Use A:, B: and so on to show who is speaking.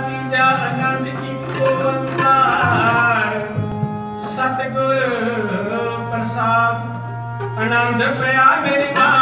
A: ਤੀਜਾ ਆਨੰਦ ਇੱਕੋ ਓੰਕਾਰ ਸਤਿਗੁਰ ਪ੍ਰਸਾਦ ਆਨੰਦ ਪਿਆ ਮੇਰੀ ਮਾਂ